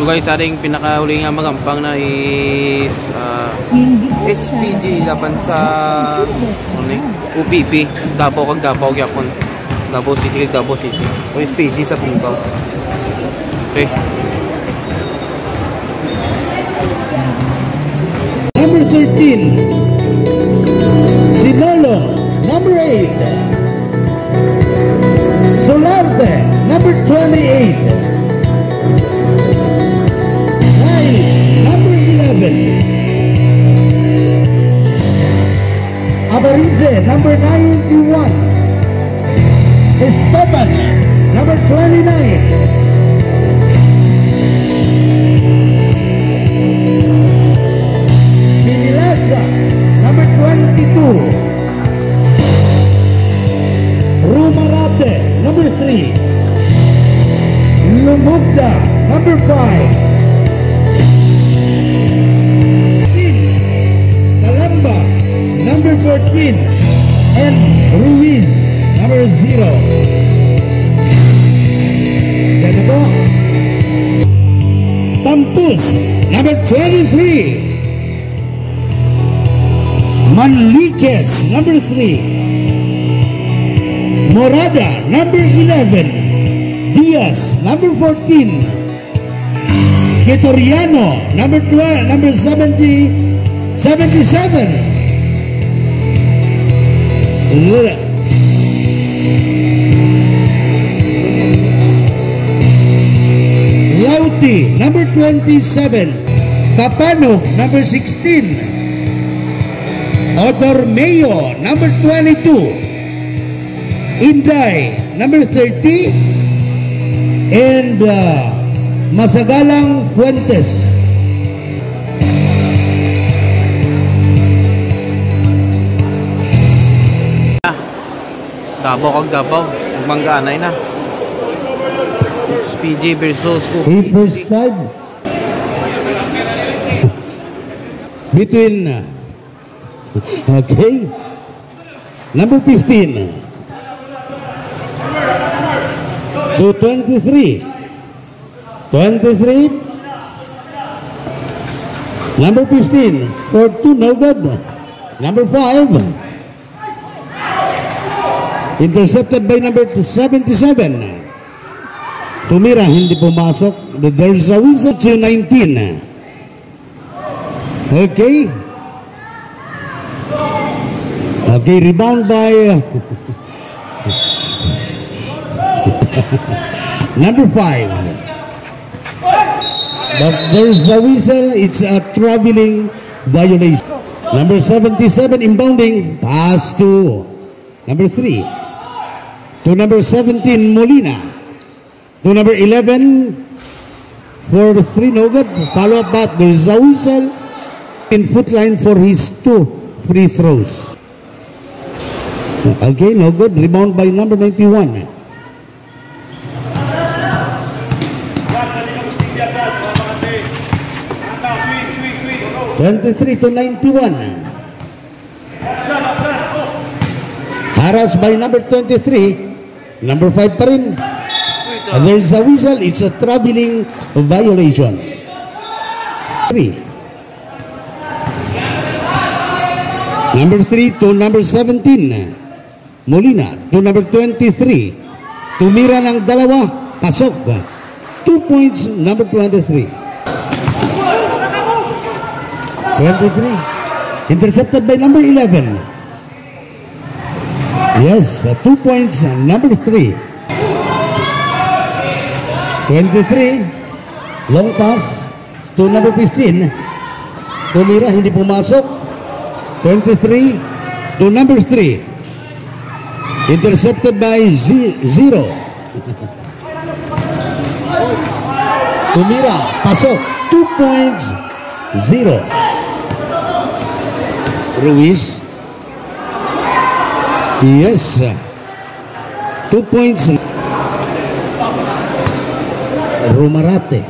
So guys, ating pinakahuli nga magampang na is uh, SPG laban sa ano? UPP Davao kag Davao gyapon. Davao City kag Davao City. O SPG sa Bungaw. Okay. Number 13, Sinolo. Number 8, Solarte. Number 28, Abarize. Number 91, Esteban. Number 29, Pinilasa, number 22. Rumarate, number 3. Lumugda, number 5. Number 14. And Ruiz, number 0. Yan na po. Tampus, number 23. Manliques, number 3. Morada, number 11. Diaz, number 14. Ketoriano, number 12, number 70, 77. L- Lauti, number 27. Capano, number 16. Odormeo, number 22. Inday, number 30. And uh, Masagalang Fuentes. Davao kag Davao. Magmangganay na. SPG versus He UPP. prescribed between uh, okay. Number 15 to 23 23 number 15 for two no good number 5 intercepted by number 77 Tumira, hindi pumasok. There's a whistle to 19. Okay. Okay, rebound by number five. But there's a whistle. It's a traveling violation. Number 77 inbounding. Pass to number three. To number 17, Molina. To number 11, for three no good. Follow up bat. There's a whistle in foot line for his two free throws. Okay, no good. Rebound by number 91. Twenty-three to ninety-one. Harassed by number twenty-three. Number five pa rin. There's a whistle. It's a traveling violation. Three. Number three to number 17. Molina to number 23. Tumira ng dalawa. Pasok. Two points, number 23. 23. Intercepted by number 11. Yes, uh, two points, uh, number 3. 23. Long pass to number 15. Tumira, hindi pumasok. 23 to number 3. Intercepted by Z- Zero. Tumira, pasok. Two points, zero. Ruiz. Yes. Two points. Rumarate.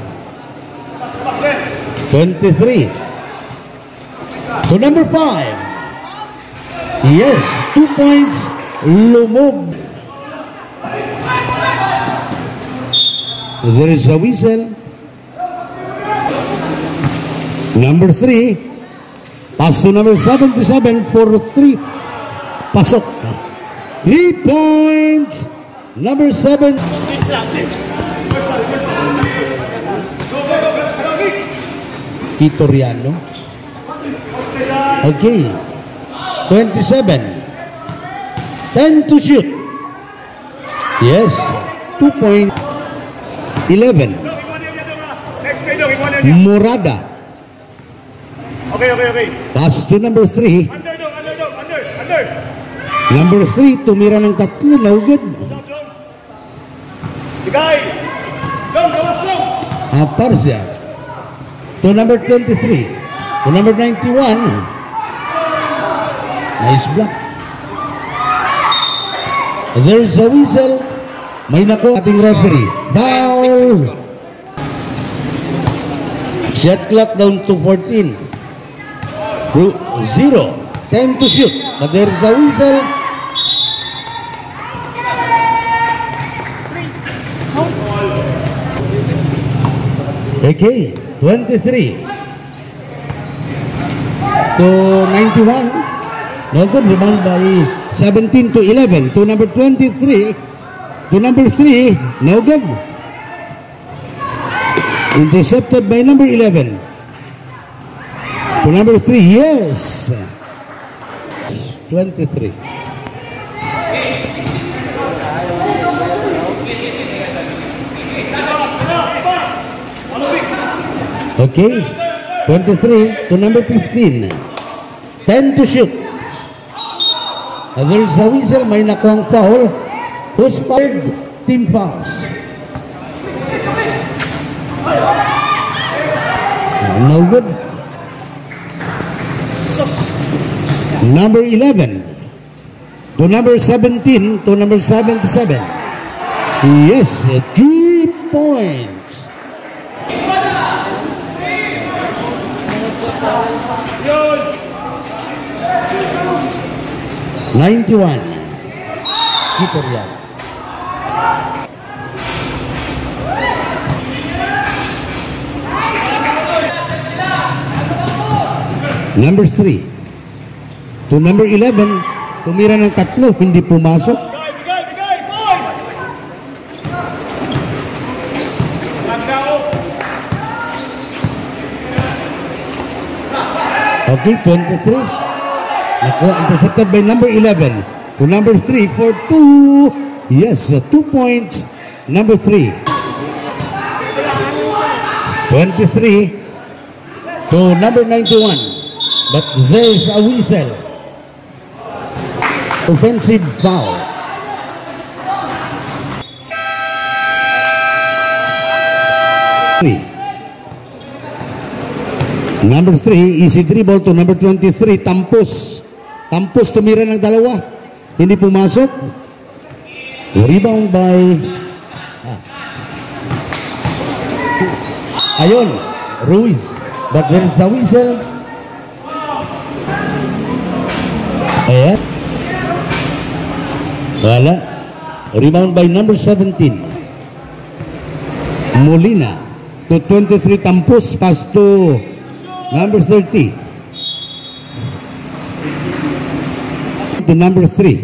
23. To number 5. Yes, two points. Lumog. There is a whistle. Number 3. Pass to number 77 for 3. Pasok. 3 points. Number 7. Kitoriano. Okay. 27. 10 to shoot. Yes. 2 point. 11. Next play dong, ikuha niya. Murada. Okay, okay, okay. Pass to number 3. Under under under, under. Number 3, tumira ng tatlo. No good. Bigay. Dong, gawas dong. Apar siya. To number 23. To number 91. Nice block. There's a whistle. May nako ating referee. Foul! Shot clock down to 14. Ru- Zero. 10 to shoot. But there's a whistle. Okay, 23 to 91. No good, rebound by 17 to 11. To number 23, to number 3, no good. Intercepted by number 11. To number 3, yes. 23. Okay. 23 to number 15. 10 to shoot. And there's a whistle. May nakuhang foul. Who's fired? Team fouls. No good. Number 11 to number 17 to number 77. Yes, three points. Ninety-one. Keeper yan. Number three. To number 11, tumira ng tatlo, hindi pumasok. Okay, 23. Nakuha, intercepted by number 11. To number 3 for 2. Yes, 2 points. Number 3. 23 to number 91. But there's a whistle. Offensive foul. Number 3, easy dribble to number 23, Tampos. Tampos tumira ng dalawa. Hindi pumasok. Rebound by... Ah. Ayun, Ruiz. But there is a whistle. Ayan. Wala. Rebound by number 17. Molina to 23 Tampos pass number 30 to number 3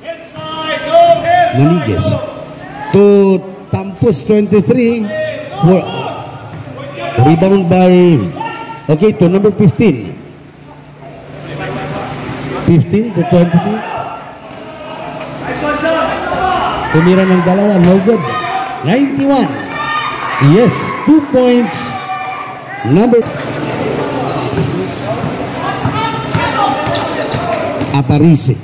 Inside, go ahead. Maniguez to Tampos 23 for rebound by okay to number 15 15 to 22 Tumira ng dalawa, no good. 91. Yes, two points. Number Aparice.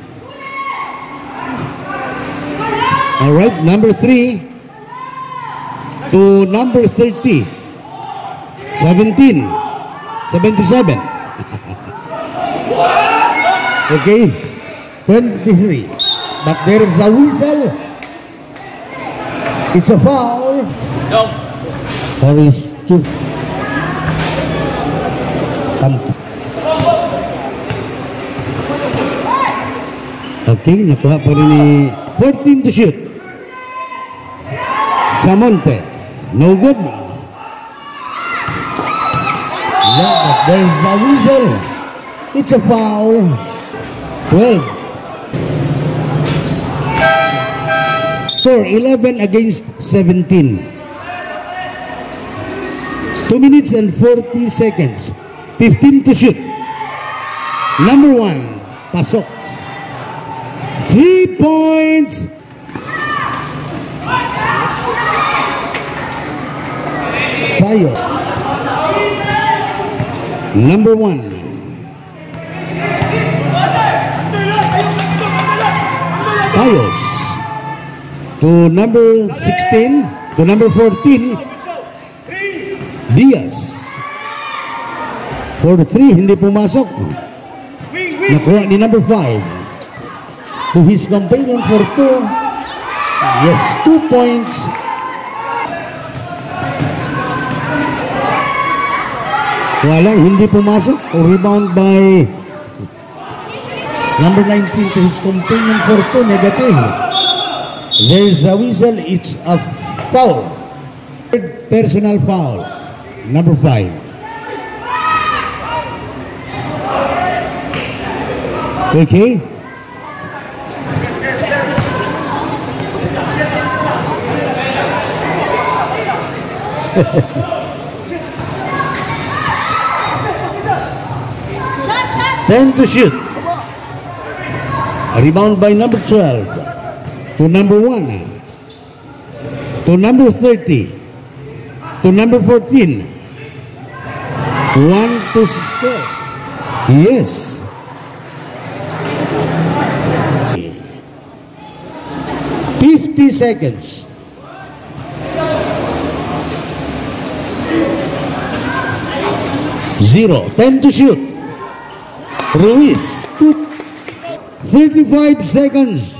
All right, number three to number 30. 17. 77. okay. 23. But there is a whistle. It's a foul. Go. There is two. Tampo. Okay, nakuha pa rin ni 14 to shoot. Samonte. No good. Yeah, but there's a whistle. It's a foul. 12. Score 11 against 17. 2 minutes and 40 seconds. 15 to shoot. Number 1. Pasok. 3 points. Payo. Number 1. Payos. To number 16. To number 14. Diaz. For the 3, hindi pumasok. Nakuha ni number 5. To his companion for 2. Yes, 2 points. Wala, hindi pumasok. Rebound by number 19 to his companion for 2. Negative. There's a whistle. It's a foul. Personal foul. Number 5. Okay. Ten to shoot. Rebound by number 12 to number 1 to number 30 to number 14 1 to score. Yes. Fifty seconds. 0. 10 to shoot. Ruiz. 35 seconds.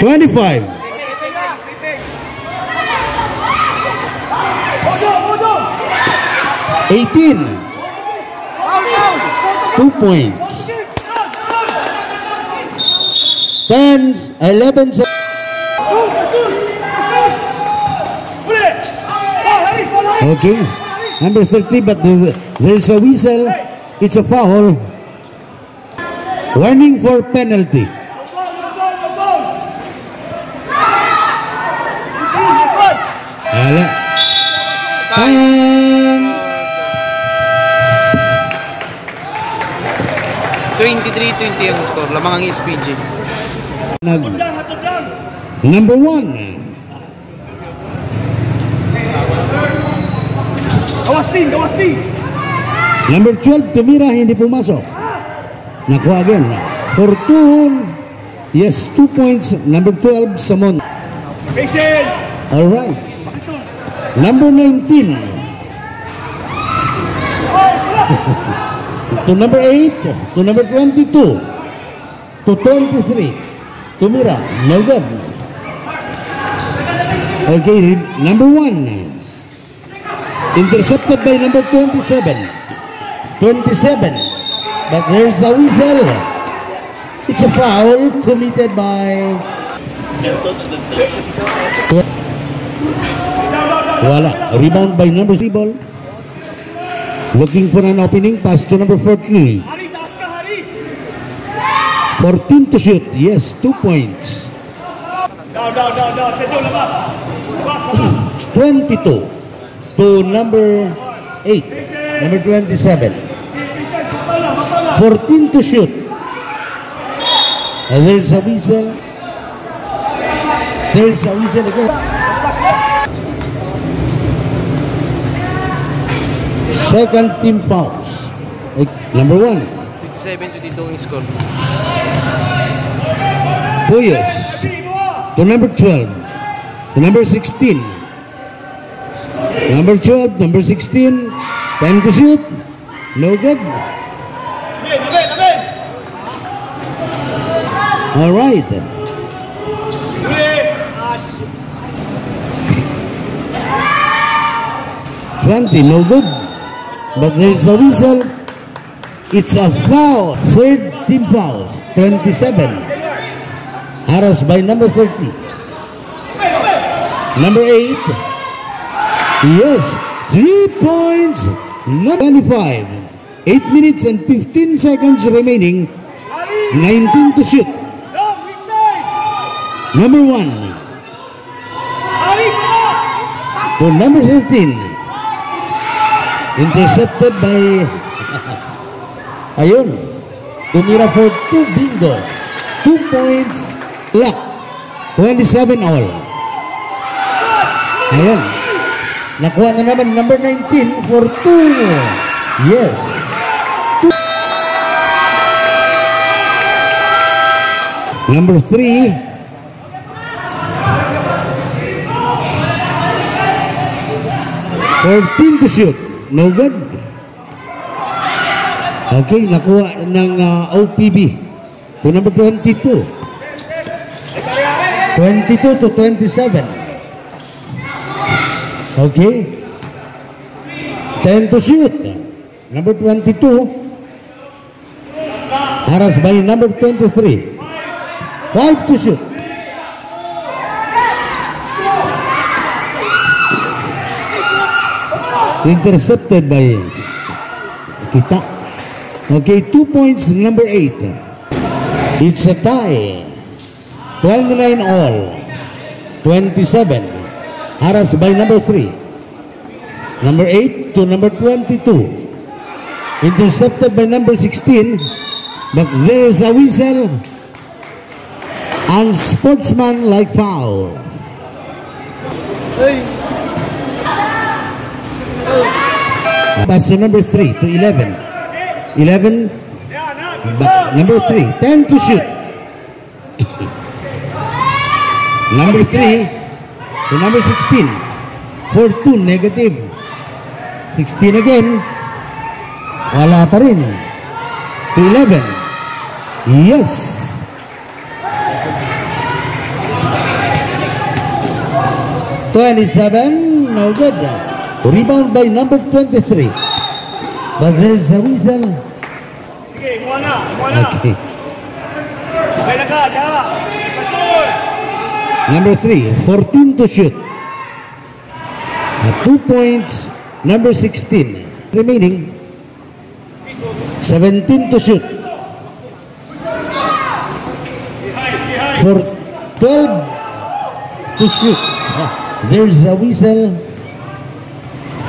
Twenty-five. Eighteen. Two points. Ten. Eleven. Okay. Number 30, but the, there's a whistle. It's a foul. Warning for penalty. Wala. Time. 23-20 ang score. Lamang ang SPG. Nag, Yan, hatod yan. number one. Gawas team. Number 12, tumira, hindi pumasok. Nakuha again. For two, yes, two points. Number 12, Samon. Patient. All right. Number 19. to number 8, to number 22, to 23. Tumira, no good. Okay, number 1. Intercepted by number 27. 27. But there's a whistle. It's a foul committed by... Wala. Rebound by number 3 ball. Looking for an opening pass to number 14. Hari, taas ka, Hari. 14 to shoot. Yes, 2 points. Down, down, down, down. Sedyo, labas. Labas, labas. 22 to number 8. Number 27. 14 to shoot. And there's a whistle. There's a whistle again. Second team fouls. Number 1. 27-22 ang score. Puyos. To number 12. To number 16. Number 12, number 16. 10 to shoot. No good. All right. 20, no good. But there's a whistle. It's a foul. Third team fouls. 27. Harassed by number 30. Number 8. Yes, 3 points. Number 25. 8 minutes and 15 seconds remaining. 19 to shoot. Number 1 Ari, to number 15. Intercepted by... Ayun. Tumira for 2 bingo. 2 points. Lock. 27 all. Ayun. Nakuha na naman number 19 for 2. Yes. Number 3. 14 to shoot. No good. Okay, nakuha ng uh, OPB. To number 22. 22 to 27. Okay. 10 to shoot. Number 22. Haras by number 23. 5 to shoot. Intercepted by Kita. Okay, two points, number eight. It's a tie. 29 all. 27. Haras by number three. Number eight to number 22. Intercepted by number 16. But there is a whistle. Unsportsmanlike foul. Pass to number 3 to 11. 11, Yeah, now, good but number 3, 10 to shoot. number 3 to number 16. 4 2, negative. 16 again. Wala pa rin. To 11. Yes. Twenty-seven, no good. Rebound by number twenty-three. But there is a whistle. Sige, muha na, muha na. Okay. Okay na ka. Number three, 14 to shoot. Uh, two points, number 16. Remaining, 17 to shoot. For 12 to shoot. There's a whistle.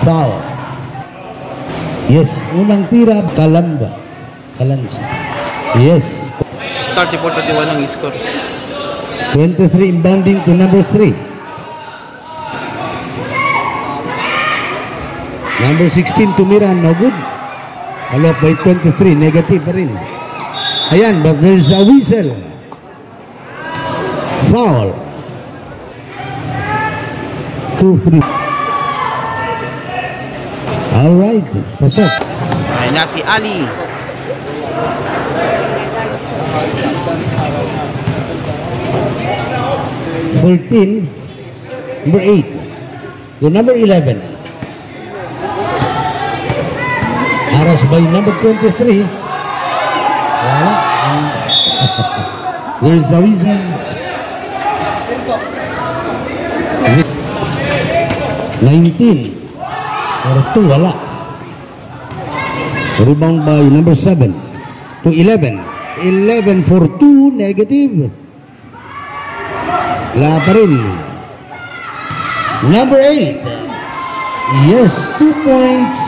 Foul. Yes, unang tira, Kalamba. Kalansa. Yes, 34-31 ang score. 23 inbounding to number 3. Number 16 tumira, no good. Up by 23, negative pa rin. Ayan, but there's a whistle. Foul. 2-3. Alright, pasok. Ay na si Ali. Thirteen, number eight, to number eleven. Aras by number twenty-three. Wala. Ang- There's a reason. Nineteen. Two, wala. Rebound by number seven to eleven. Eleven for two, negative. Labrin, Number 8. Yes, 2 points.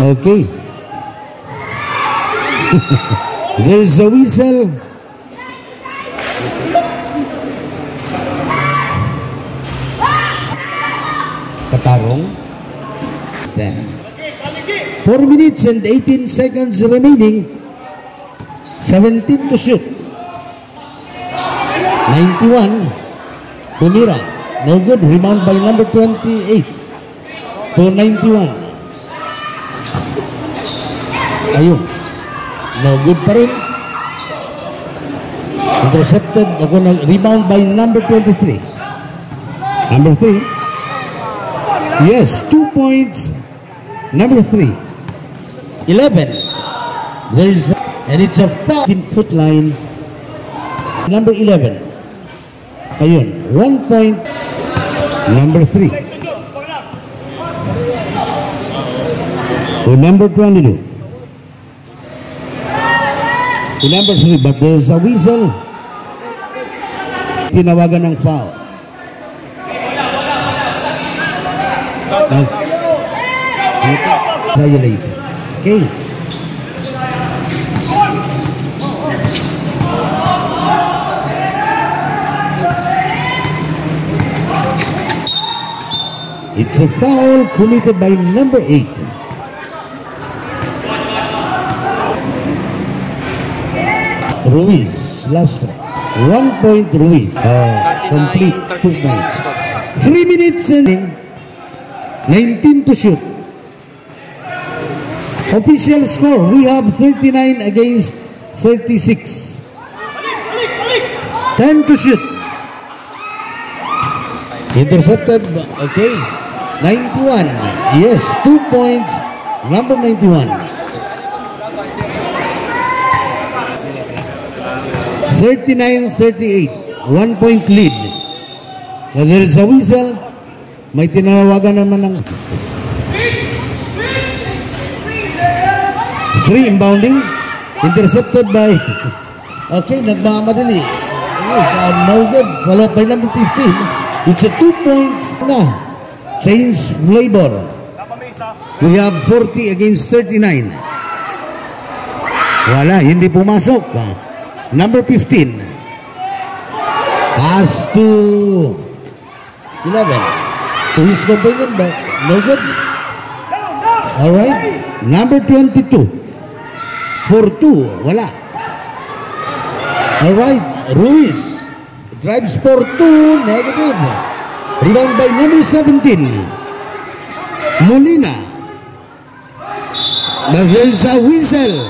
Okay. there is a whistle. Minutes and 18 seconds remaining. 17 to shoot. 91. Tumira. No good. Rebound by number 28. To 91. Ayun. No good pa rin. Intercepted. Ako na rebound by number 23. Number 3. Yes, two points. Number three. 11. There's and it's a 15 foot line. Number 11. Ayun, one point. Number three. To number 22. To number three, but there's a whistle. Tinawagan ng foul. Uh. It's a foul committed by number eight. Ruiz, last. One point Ruiz. Uh, complete two 39, 36 points. Three minutes and 19 to shoot. Official score, we have 39 against 36. 10 to shoot. Intercepted, okay. 91. Yes, two points. Number 91. 39-38. One point lead. Now there is a whistle. May tinawagan naman ng three inbounding. Intercepted by Okay, nagmamadali. Uh, no good. Wala by number 15. It's a two points na. Change labor. We have 40 against 39. Wala, hindi pumasok. Number 15. Pass to 11. To his companion, but no good. All right. Number 22. For 2. Wala. All right. Ruiz. Drives for 2. Negative. Rebound by number 17. Molina. But there's a whistle.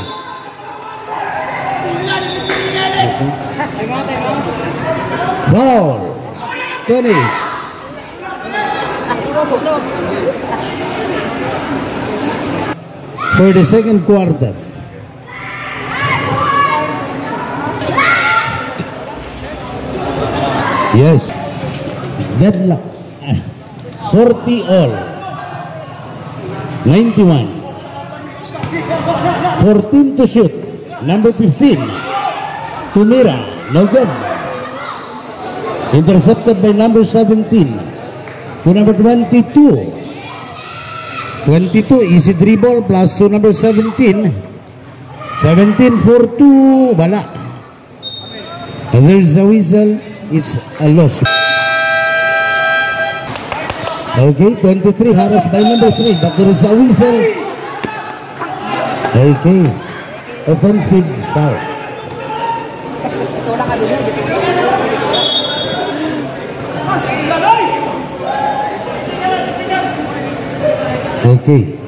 Foul. 20. For the second quarter. Yes. Deadlock. 40 all. 91. 14 to shoot. Number 15. Tumira. No good. Intercepted by number 17. To number 22. 22 easy dribble plus to number 17. 17 for 2. Wala. And there's a whistle. It's a loss. Okay, 23 harassed by number 3. But there is a whistle. Okay. Offensive foul. Okay.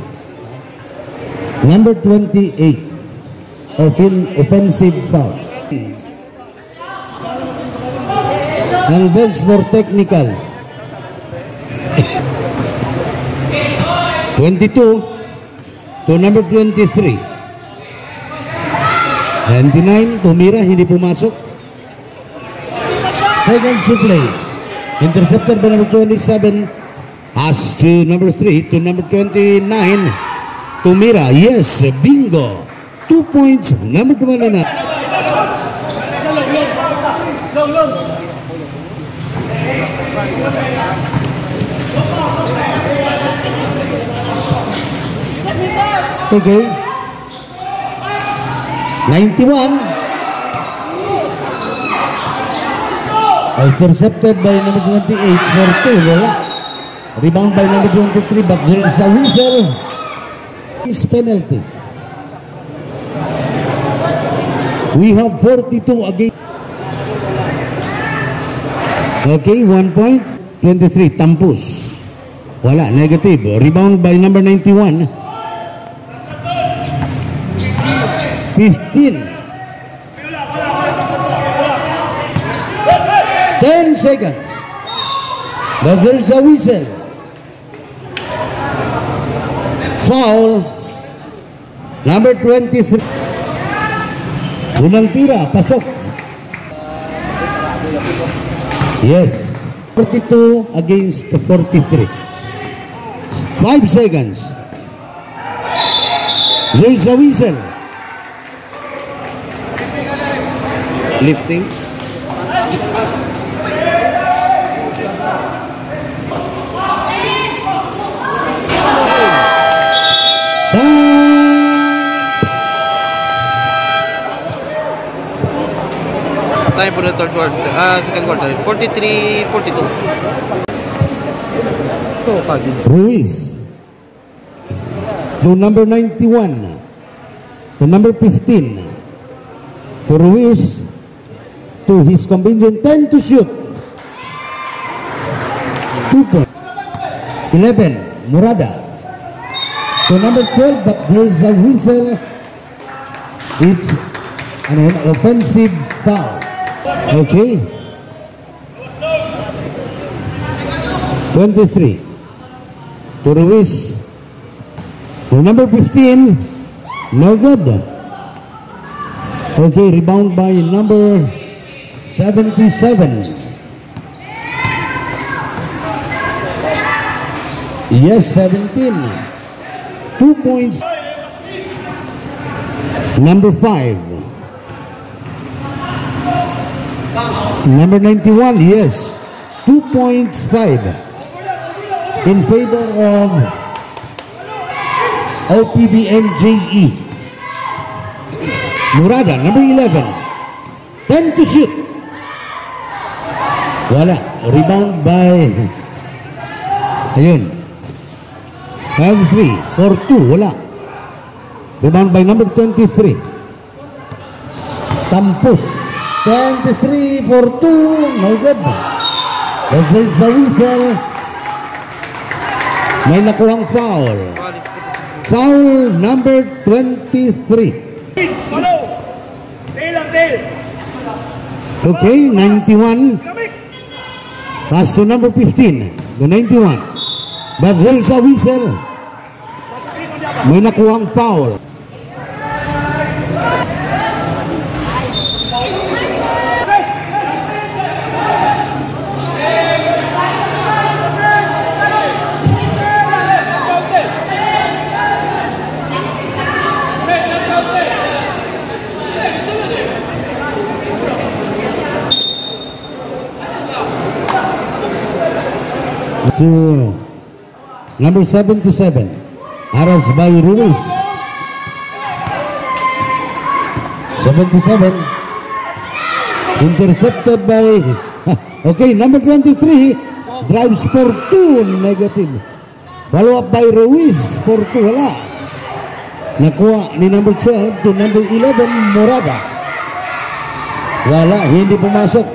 Number 28. Offen- offensive foul. Ang bench for technical. 22 to number 23. 29, tumira, hindi pumasok. Play. Intercepted by number 27. Pass to number 3 to number 29. Tumira, yes, bingo. Two points, number 29. Okay. 91. Intercepted by number 28 for 2. Wala. Rebound by number 23 but there is a whistle. It's penalty. We have 42 against. Okay, one point. 23, Tampus. Wala, negative. Rebound by number 91. 15. 10 seconds. But there's a whistle. Foul. Number 23. Unang tira, pasok. Yes. 42 against 43. 5 seconds. There's a whistle. Lifting. Time for the third quarter. Ah, second quarter. 43, 42. Total. Ruiz. To number 91. To number 15. To Ruiz. To his convenient 10 to shoot. 2 point. 11. Murada. To number 12, but there's a whistle. It's an offensive foul. Okay. 23. To Ruiz. Number 15. No good. Okay, rebound by number 77. Yes, 17. Two points. Number 5. Number 91, yes. Two points, 5 in favor of OPBMJE. Murada, number 11. 10 to shoot. Wala. Rebound by... Ayun. 23. For 2. Wala. Rebound by number 23. Tampus. 23 for 2. No good. There's a whistle. May nakuhang foul. Foul number 23. Follow. Tail ang tail. Okay, 91. Lamig. Pass to number 15. The 91. But there's a whistle. May nakuhang foul. To number 77. Aras by Ruiz. 77. Intercepted by... okay, number 23. Drives for 2. Negative. Follow up by Ruiz for 2. Wala. Nakuha ni number 12 to number 11, Morada. Wala, hindi pumasok.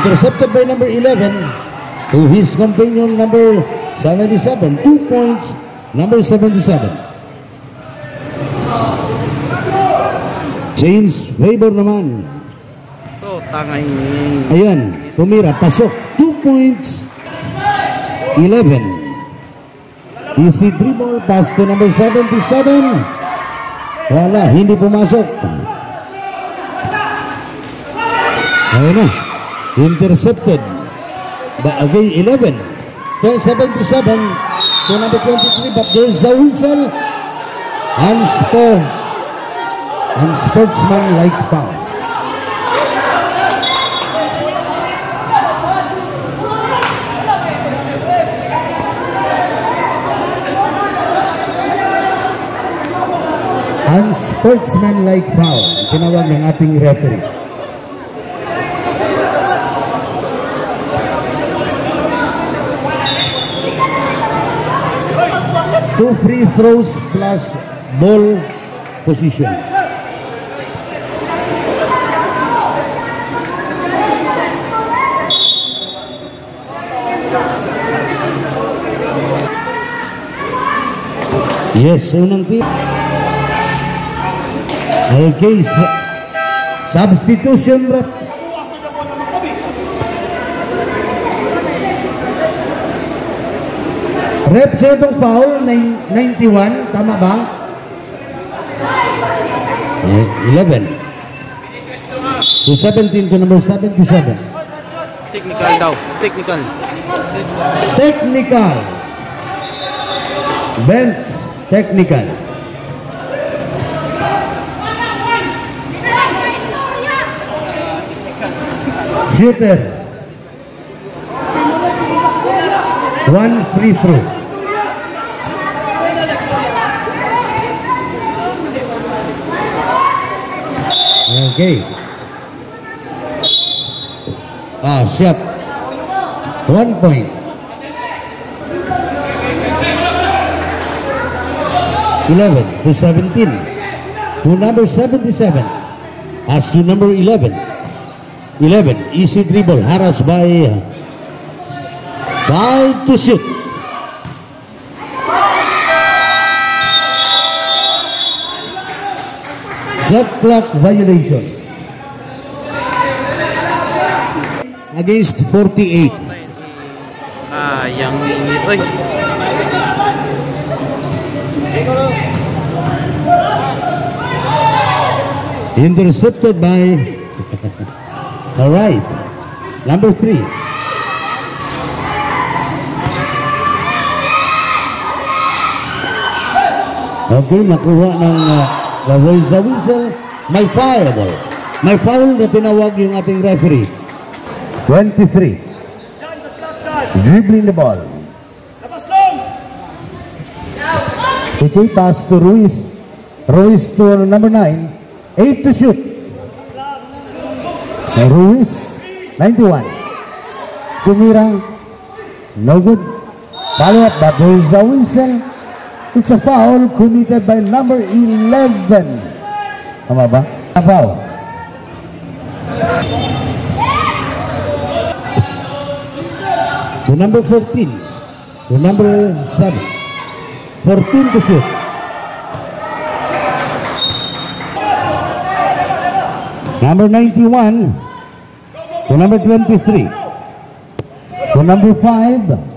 Intercepted by number 11 to his companion number 77. Two points, number 77. Change favor naman. To, tangay. Ayan, tumira, pasok. Two points, 11. Easy dribble, pass to number 77. Wala, hindi pumasok. Ayun na, intercepted. Ba, again, 11. 77 to number 23, but there's a whistle. And sport, and sportsman-like foul. unsportsmanlike foul tinawag ng ating referee. Two free throws plus ball position. Yes, unang. Okay, su- substitution ref. Rep, sino itong foul? Nin- 91, tama ba? Eh, 11. To 17 to number 77. Technical daw. Technical. Technical. Bench technical. Shooter. One free throw. Okay. Ah, shot. One point. 11 to 17 to number 77 as to number 11 11 easy dribble harassed by five to shoot shot clock violation against 48 Ah, yang ini. Uy. intercepted by all right number three okay nakuha ng uh, Raul sa whistle may foul may foul na tinawag yung ating referee 23 Time to stop time. dribbling the ball. Okay, pass to Ruiz. Ruiz to number 9. 8 to shoot. Ruiz, 91. Tumira, no good. Follow up, but there is a whistle. It's a foul committed by number 11. Tama ba? A foul. To number 14. To number 7. 14 to shoot. Number 91 to number 23 to number 5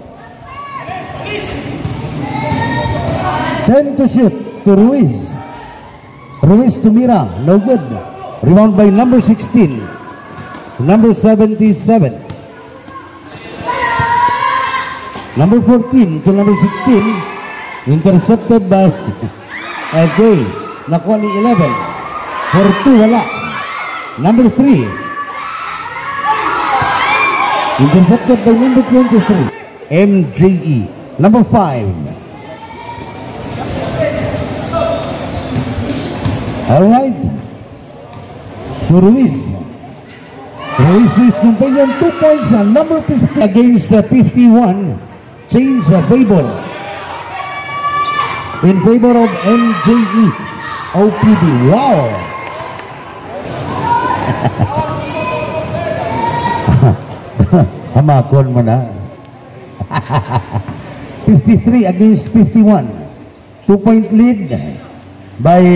10 to shoot to Ruiz. Ruiz to Mira no good. Rebound by number 16 to number 77 number 14 to number 16 intercepted by okay nakuha ni 11 for 2 wala. Number 3 intercepted by number 23 MJE number 5 all right to Ruiz Ruiz Ruiz companion 2 points on number 50 against the 51 change the favor in favor of MJE OPD. Wow! Hamakon mo na. 53 against 51. Two-point lead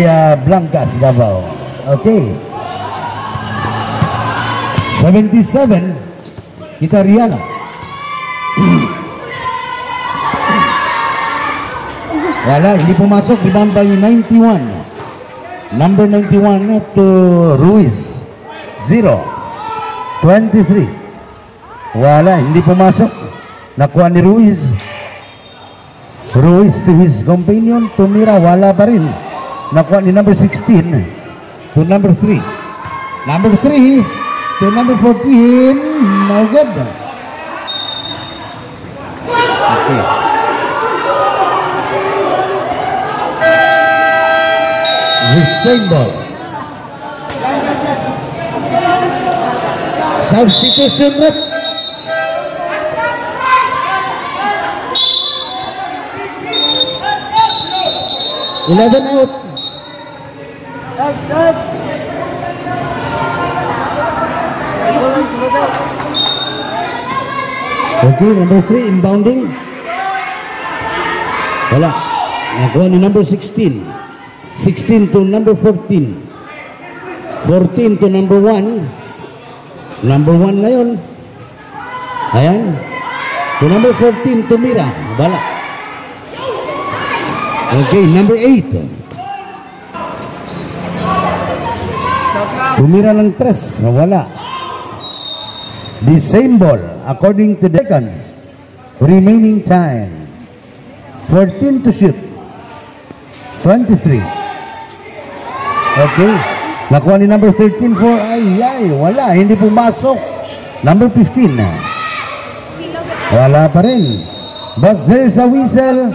uh, Blancas Davao. Okay. 77, Itariana. Wala, hindi pumasok. By 91. Number 91 to Ruiz. 0. 23. Wala, hindi pumasok. Nakuha ni Ruiz. Ruiz to his companion. Tumira, wala pa rin. Nakuha ni number 16 to number 3. Number 3 to number 14. No good. Okay. Restrain ball. Substitution rep. Eleven out. Okay, number three, inbounding. Wala. Nakuha ni number 16. 16 to number 14. 14 to number 1. Number 1 ngayon. Ayan. To number 14, Tumira. Bala. Okay, number 8. Tumira ng tres, nawala. The same ball, according to the seconds. Remaining time. 14 to shoot. 23. Okay. Nakuha ni number 13 for, ay, ay, wala. Hindi pumasok. Number 15. Wala pa rin. But there's a whistle.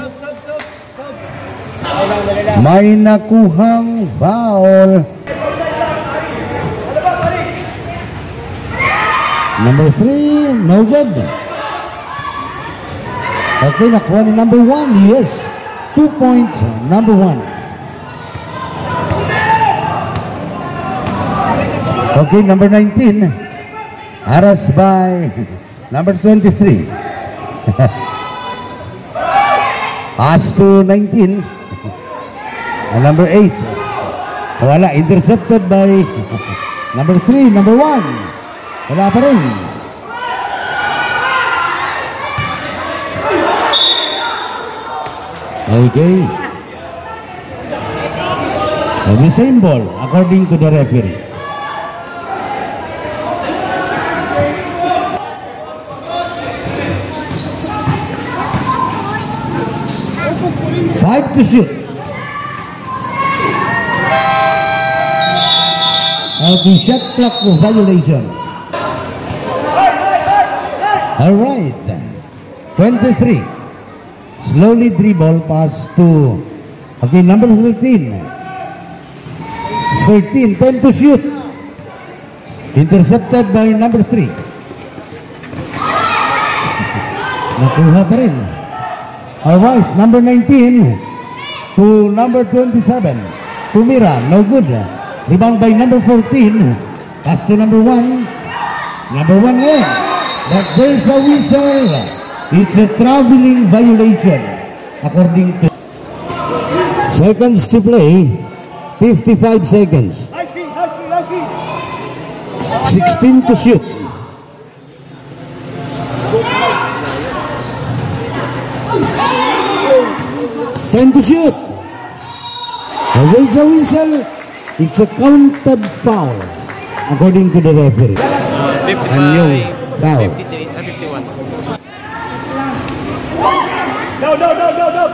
May nakuhang foul. Number 3, no good. Okay, nakuha ni number 1. Yes. Two points, number 1. Okay, number 19. Aras by number 23. Pass to 19. And number 8. Wala, intercepted by number 3, number 1. Wala pa rin. Okay. The same ball, according to the referee. Five to shoot. Okay, shot clock violation. All right. 23. Slowly dribble pass to okay, number 13. 13, 10 to shoot. Intercepted by number 3. Nakuha pa rin. Alright, number 19 to number 27. Tumira, no good. Rebound by number 14. Pass to number 1. Number 1 in. But there's a whistle. It's a traveling violation. According to... Seconds to play. 55 seconds. High speed, high speed, high speed. 16 to shoot. Ten to shoot. There's a whistle, it's a counted foul, according to the referee. 55, Foul. 53, ah, 51. No, no, no, no, no.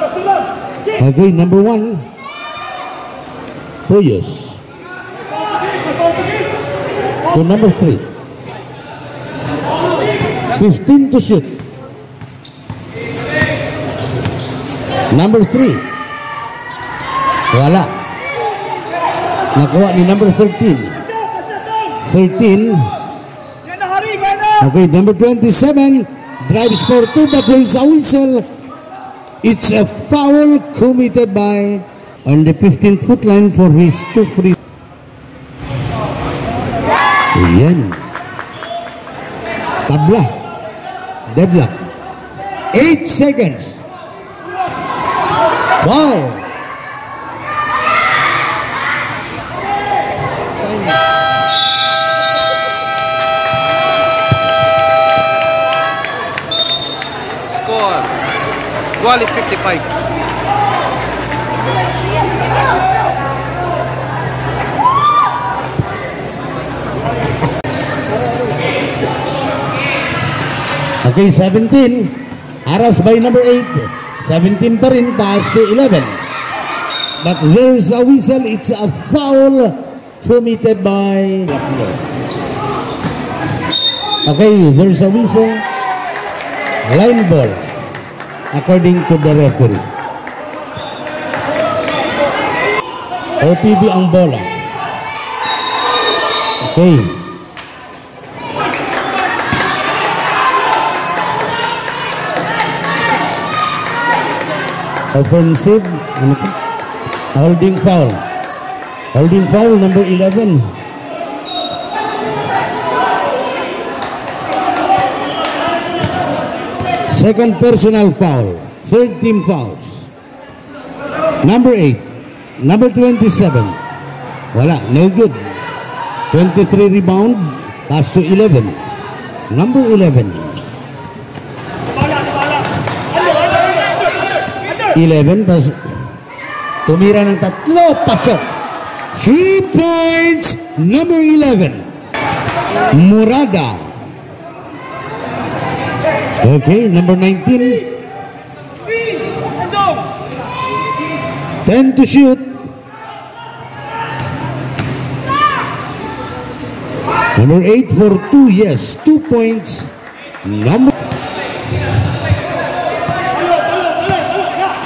Okay, number one, Tuyos. To number three. 15 to shoot. Number three. Wala. Nakuha ni number 13. 13. Okay, number 27 drives for two, but there's a whistle. It's a foul committed by on the 15th foot line for his two free. Ayan. Tabla. Deadlock. Eight seconds. Wow. Goal is 55. Okay, 17. Aras by number 8. 17 pa rin, pass to 11. But there's a whistle. It's a foul committed by. Okay, there's a whistle. Line ball. According to the referee. OPB ang bola. Okay. Offensive. Ano? Holding foul. Holding foul number 11. Second personal foul. Third team fouls. Number 8. Number 27. Wala. No good. 23 rebound. Pass to 11. Number 11. Bala, bala. Under, under, under, under. 11 pass. Tumira ng tatlo, pasok. Three points, number 11. Murada. Okay, number 19. 10 to shoot. Number 8 for 2, yes, 2 points. Number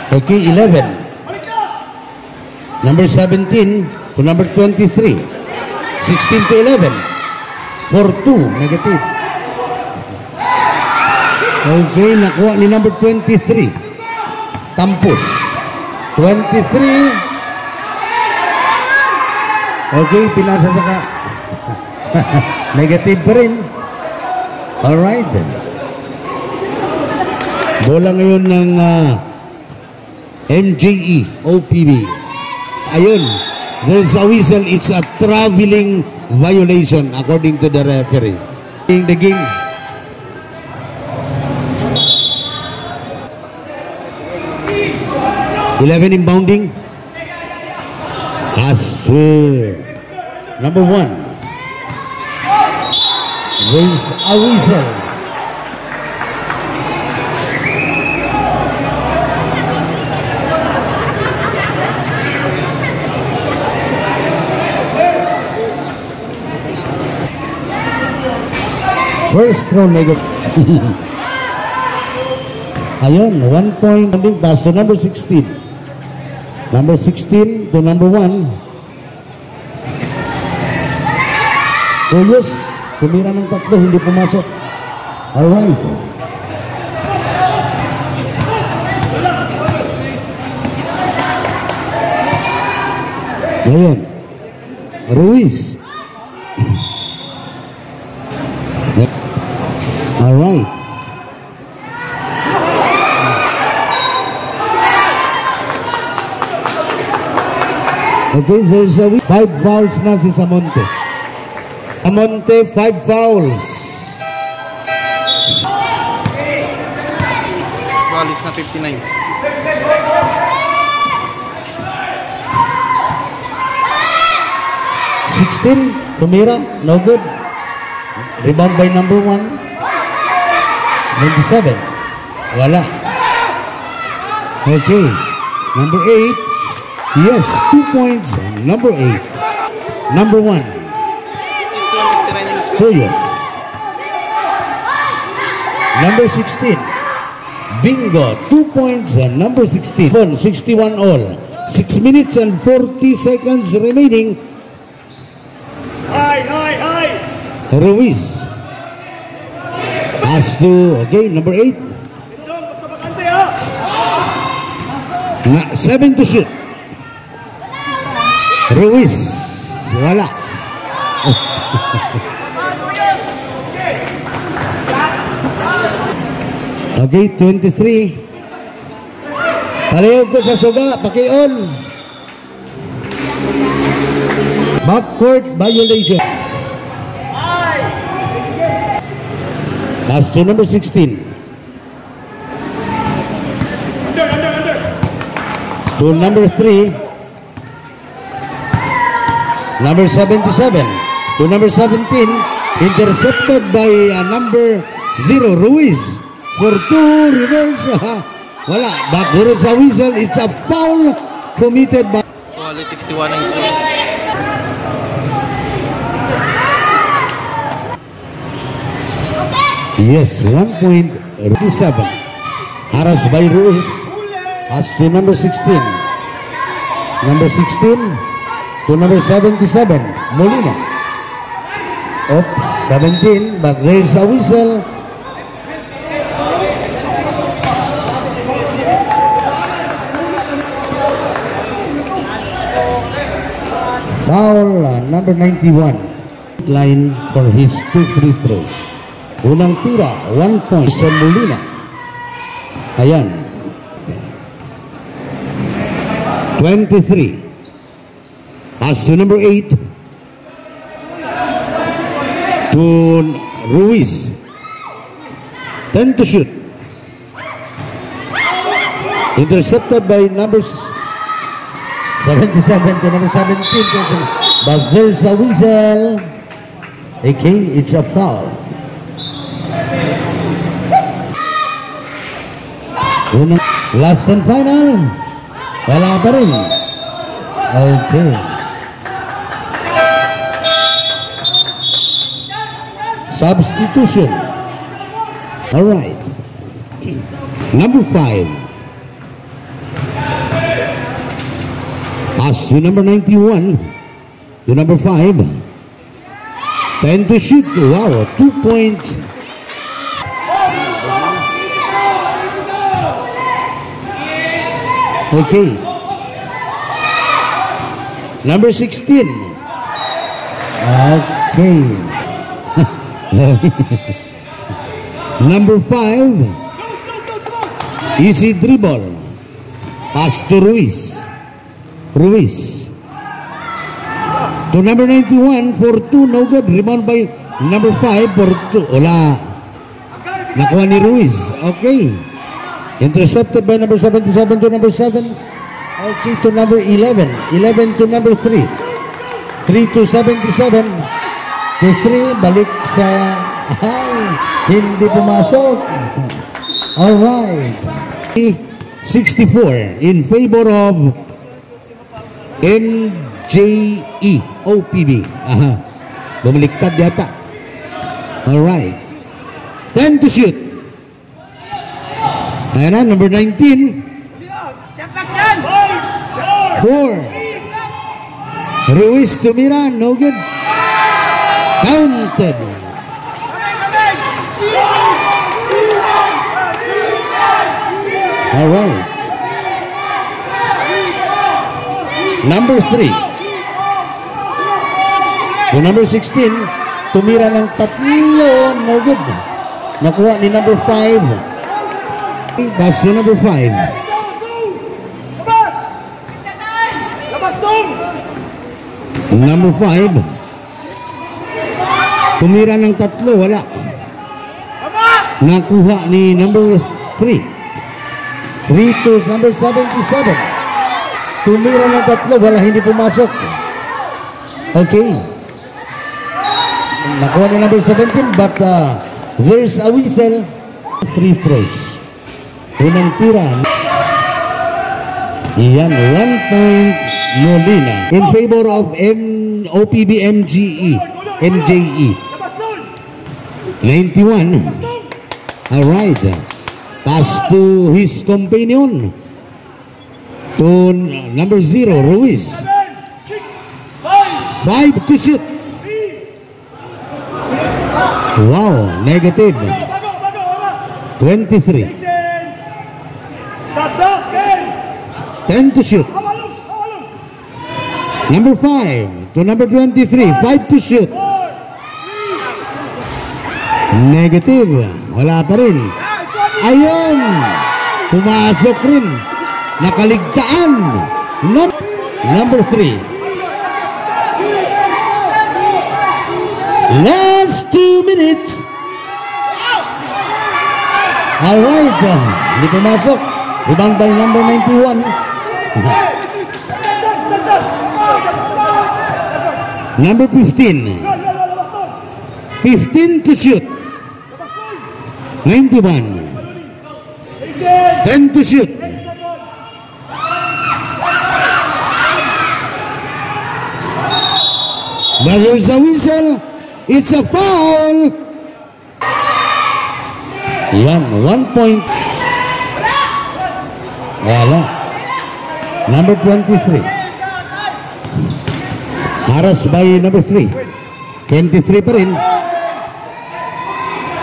Okay, 11. Number 17 to number 23. 16 to 11. For 2, negative. Okay, nakuha ni number 23. Tampus. 23. Okay, pinasa sa ka. negative pa rin. Alright. Bola ngayon ng ah, MJE OPB. Ayun, there's a whistle. It's a traveling violation according to the referee. In the game. Eleven inbounding. As to number one. There's a. First round negative. Ayun, one point to number 16. Number 16 to number 1. Tuyos, tumira ng tatlo, hindi pumasok. Alright. Ayun. Ruiz. Okay, there's a five fouls na si Samonte. Samonte, five fouls. Walis na 59. Sixteen, tumira, no good. Rebound by number one. 97. Wala. Okay. Number eight. Yes, two points. Number eight. Number one. 59 yung Number 16. Bingo. Two points. And number 16. Bon, 61 all. 6 minutes and 40 seconds remaining. High, high, high. Ruiz. Pass to, okay, number 8. John, basta bakante ha. Na, 7 to shoot. Ruiz. Wala. Okay, 23. Palihog ko sa suga, paki-on. Backcourt violation. Pass to number 16. Under, under, under. To number 3. Number 77. To number 17. Intercepted by uh, number 0, Ruiz. For two, reverse. Wala. Back there is a whistle. It's a foul committed by... Walis 61 ang score. Yes, 1.87. Harassed by Ruiz. As to number 16. Number 16 to number 77, Molina. Oops, 17, but there's a whistle. Foul, uh, number 91. Line for his two free throws. Unang tira, one point sa Molina. Ayan. 23. Pass to number 8. To Ruiz. 10 to shoot. Intercepted by numbers 77 to number 17. But there's a whistle. Okay, it's a foul. Last and final. Wala pa rin. Okay. Substitution. All right. Number five. Pass to number 91. To number five. 10 to shoot. Wow, two points. Okay. Number 16. Okay. Number 5. Easy dribble. Pass to Ruiz. Ruiz. To number 91 for 2. No good. Rebound by number 5 for 2. Wala. Nakuha ni Ruiz. Okay. Intercepted by number 77 to number 7. Okay, to number 11. 11 to number 3. 3 to 77. 3, balik sa... Ay, hindi pumasok. Alright. 64 in favor of MJE OPB. Aha. Bumaliktad yata. Alright. 10 to shoot. Ayan na, number 19. Four. Ruiz tumira, no good. Counted. All right. Number 3. To number 16, tumira ng tatlo, no good. Nakuha ni number 5. Pass to number 5. Labas! Labas dong! Number 5. Tumira ng tatlo, wala. Nakuha ni number 3. 3 to number 77. Tumira ng tatlo, wala hindi pumasok. Okay. Nakuha ni number 17 but uh, there's a whistle. Free throws. Unang tira. Iyan, one point Molina in favor of M OPB MGE. MJE. 91. All right. Pass to his companion. To number 0, Ruiz. 5 to shoot. Wow, negative. 23. 10 to shoot. Number 5 to number 23, 5 to shoot. Four. Negative. Wala pa rin. Ayun! Pumasok rin. Nakaligtaan. Num number three. Last two minutes. Alright. Hindi pumasok. Rebound by number 91. Number 15. 15 to shoot. 91. 10 to shoot. But there's a whistle. It's a foul. Yan, one point. Wala. Number 23. Haras by number 3. 23 pa rin.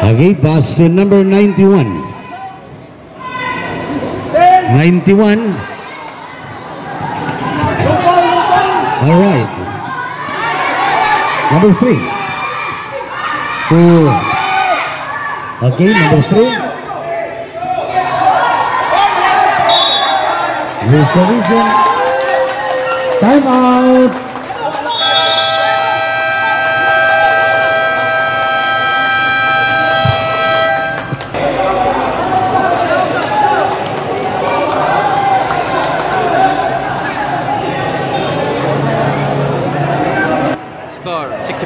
Okay, pass to number 91. 91. All right. Number 3. Two. Okay, number 3. Resolution. Time out.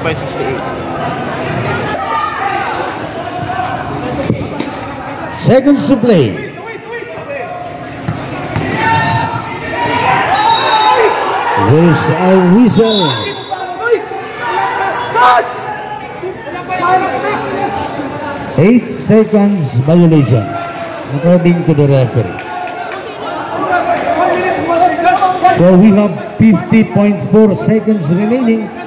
568. Seconds to play. There's a whistle. Eight seconds violation according to the referee. So we have 50.4 seconds remaining.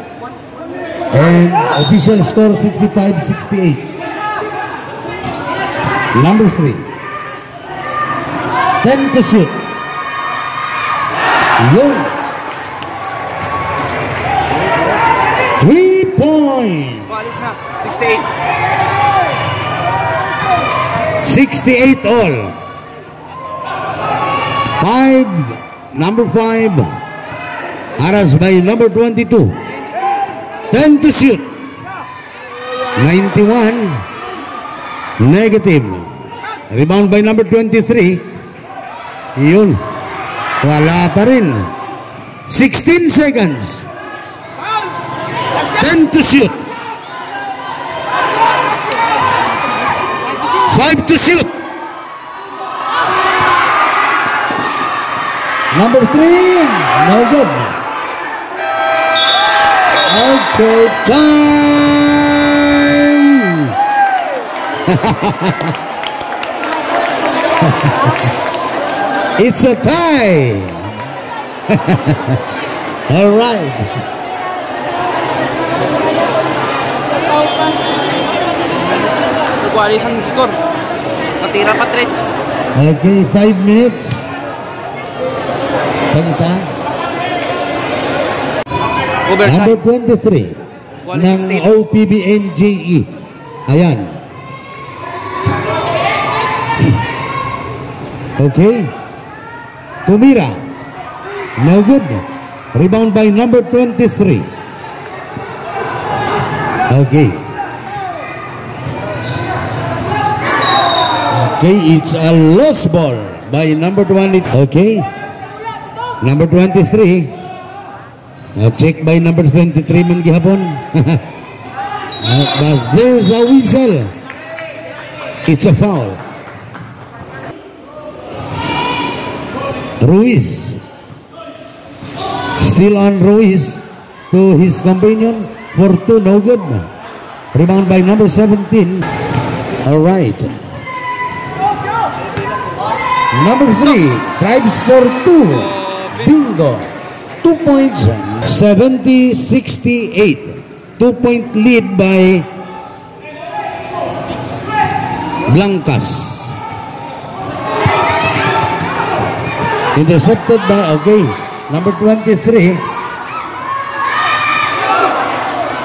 And official score 65-68. Number three. 10 to shoot. Three point. 68. 68 all. Five, number five, Aras by number 22. 10 to shoot. 91. Negative. Rebound by number 23. Yun. Wala pa rin. 16 seconds. 10 to shoot. 5 to shoot. Number 3. No good. Okay, time. it's a tie. All right. Nagwalis ang score. Patira pa tres. Okay, five minutes. Pag Number Overtime. 23 Walis ng State. OPBMJE. E. Ayan. Okay. Tumira. No good. Rebound by number 23. Okay. Okay, it's a lost ball by number 20. Okay. Number 23. Uh, check by number 23 man gihapon. but there's a whistle. It's a foul. Ruiz. Still on Ruiz to his companion for two, no good. Rebound by number 17. All right. Number three, drives for two. Bingo. Two points, 70-68. Two point lead by Blancas. Intercepted by, okay, number 23.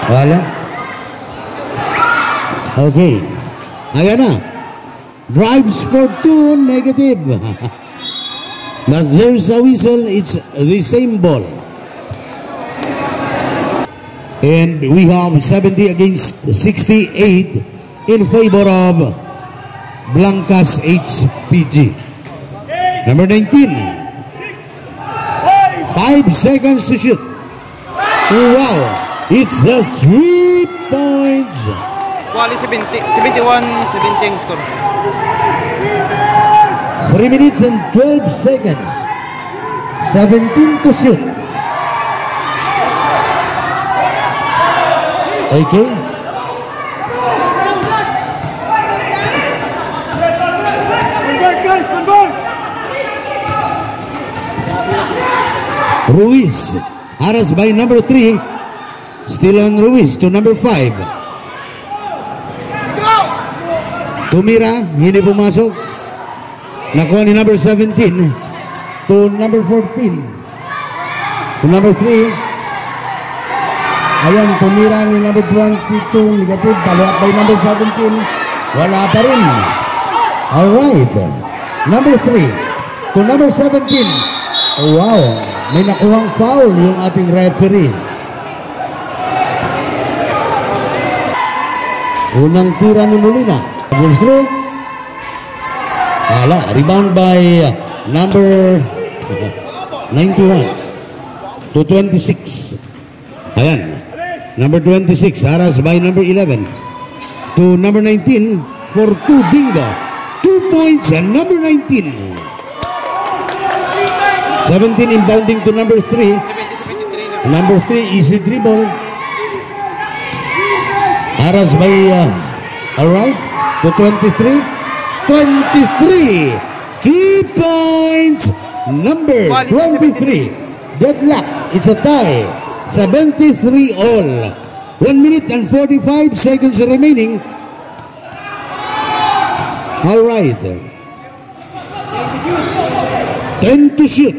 Wala. Okay. Ayan na. Drives for two, negative. But there's a whistle, it's the same ball. And we have 70 against 68 in favor of Blancas HPG. Number 19. Five seconds to shoot. Wow! It's a three points. 70. 71, 70 ang score. 3 minutes and 12 seconds. 17 to shoot. Okay. Ruiz. Aras by number 3. Still on Ruiz to number 5. Tumira, hindi pumasok. Nakuha ni number 17 to number 14. To number 3. Ayan, tumira ni number 22. Negative. Follow by number 17. Wala pa rin. Alright. Number 3 to number 17. Oh, wow. May nakuhang foul yung ating referee. Unang tira ni Molina. Goes through. Wala. Rebound by number 91 to 26. Ayan. Number 26. Haras by number 11 to number 19 for 2 bingo. Two points and number 19. 17 inbounding to number 3. Number 3, easy dribble. Aras by, uh, alright, to 23. 23. Two points. Number 23. Deadlock. It's a tie. 73 all. 1 minute and 45 seconds remaining. Alright. 10 to shoot.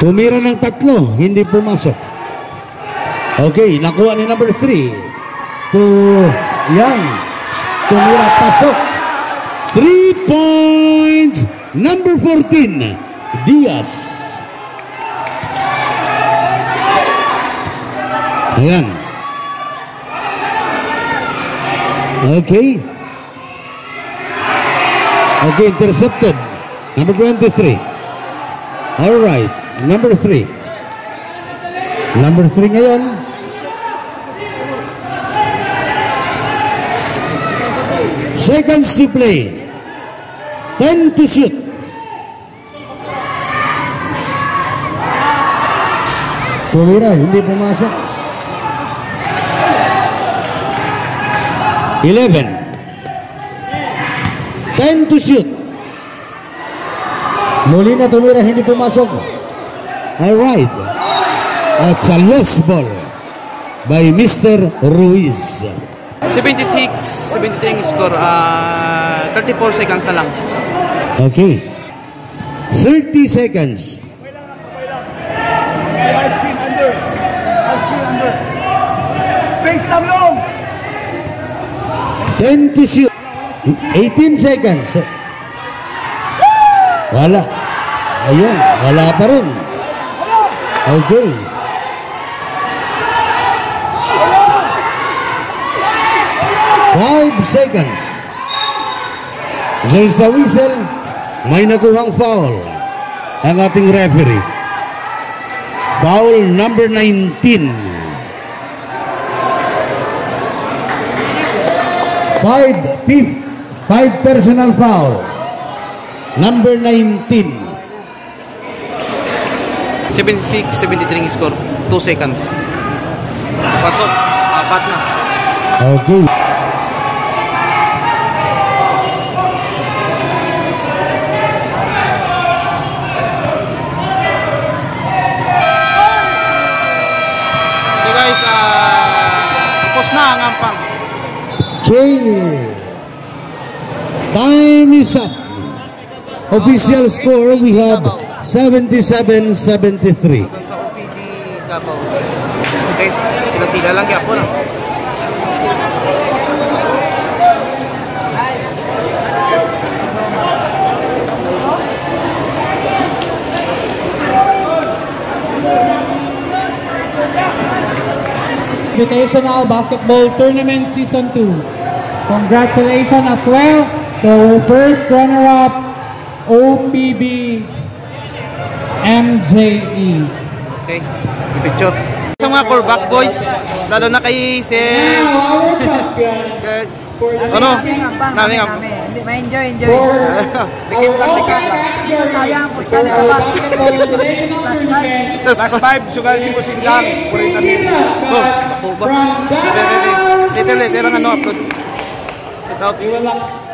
Tumira ng tatlo, hindi pumasok. Okay, nakuha ni number 3. To Yang. Tumira, pasok. 3 points. Number 14, Diaz. Ayan. Okay. Okay, intercepted. Number 23. All right, number 3. Number 3 ngayon. Seconds to play. 10 to shoot. Tumira, hindi pumasok. 11. 10 to shoot. Muli na tumira, hindi pumasok. Alright. At sa lost ball by Mr. Ruiz. 76, 73 yung score. Ah, 34 seconds na lang. Okay. 30 seconds. 10 to shoot. 18 seconds. Wala. Ayun, wala pa rin. Okay. Five seconds. There's a whistle. May nakuhang foul. Ang ating referee. Foul number 19. Five, fifth, five personal foul. Number 19. 76, 73 yung score. 2 seconds. Pasok. Apat na. Okay. Official score, we have 77-73. Sa OPD Davao. Okay, sila-sila lang yapon. ah. Invitational Basketball Tournament Season 2. Congratulations as well to our first runner-up, OPB MJE. Okay, si picture. Sa mga core back boys, lalo na kay si... Now, our champion kay- for the Ano? Nami nga. Hindi, ma-enjoy, enjoy. Dikit lang, dikit lang. category Sayang, for pusta na our ba? Last tournament. Last five, sugal si Kusing lang. Purita Sila Oh, Later, later, ang ano upload. City. You